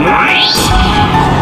Nice!